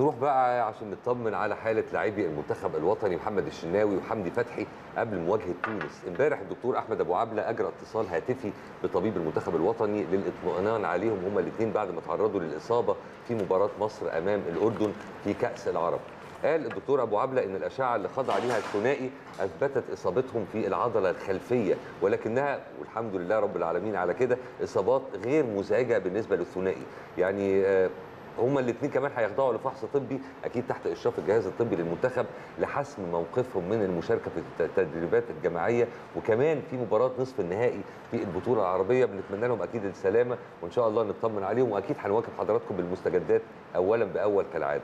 نروح بقى عشان نطمن على حالة لاعبي المنتخب الوطني محمد الشناوي وحمدي فتحي قبل مواجهة تونس. امبارح الدكتور أحمد أبو عبلة أجرى اتصال هاتفي بطبيب المنتخب الوطني للاطمئنان عليهم. هما الاثنين بعد ما تعرضوا للإصابة في مباراة مصر أمام الأردن في كأس العرب. قال الدكتور أبو عبلة إن الأشعة اللي خضع ليها الثنائي أثبتت إصابتهم في العضلة الخلفية ولكنها والحمد لله رب العالمين على كده إصابات غير مزعجة بالنسبة للثنائي. يعني آه هما الاثنين كمان هيخضعوا لفحص طبي أكيد تحت إشراف الجهاز الطبي للمنتخب لحسم موقفهم من المشاركة في التدريبات الجماعية. وكمان في مباراة نصف النهائي في البطولة العربية بنتمنى لهم أكيد السلامة وإن شاء الله نطمن عليهم وأكيد هنواكب حضراتكم بالمستجدات اولا بأول كالعادة.